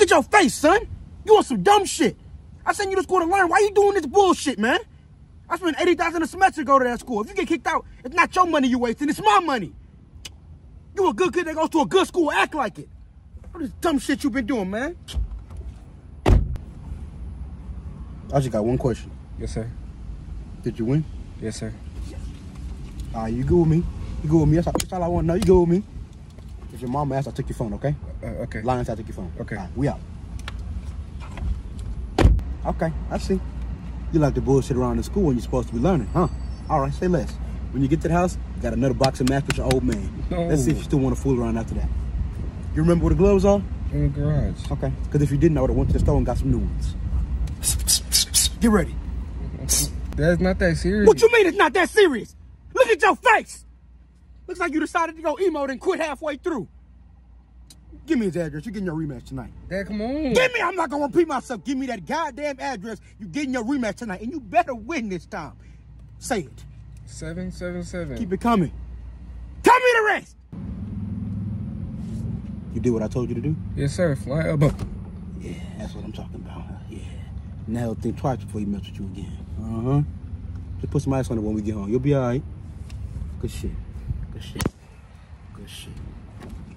Look at your face, son. You on some dumb shit. I sent you to school to learn. Why you doing this bullshit, man? I spent 80000 a semester to go to that school. If you get kicked out, it's not your money you're wasting. It's my money. You a good kid that goes to a good school. Act like it. What this dumb shit you been doing, man? I just got one question. Yes, sir. Did you win? Yes, sir. All right, you go with me. You go with me. That's all, that's all I want to know. You go with me. If your mama asks, I'll take your phone, okay? Uh, okay. Lions, I'll take your phone. Okay. Right, we out. Okay, I see. You like to bullshit around in school when you're supposed to be learning, huh? All right, say less. When you get to the house, you got another box of match with your old man. No. Let's see if you still want to fool around after that. You remember where the gloves are? In the garage. Okay. Because if you didn't, I would have went to the store and got some new ones. Get ready. That's not that serious. What you mean it's not that serious? Look at your face. Looks like you decided to go emo and quit halfway through. Give me his address. You're getting your rematch tonight. Dad, come on. Give me, I'm not gonna repeat myself. Give me that goddamn address. You're getting your rematch tonight. And you better win this time. Say it. Seven, seven, seven. Keep it coming. Tell me the rest. You did what I told you to do? Yes, sir. Fly up. Yeah, that's what I'm talking about. Yeah. Now think twice before he mess with you again. Uh-huh. Just put some ice on it when we get home. You'll be all right. Good shit. Good shit. Good shit.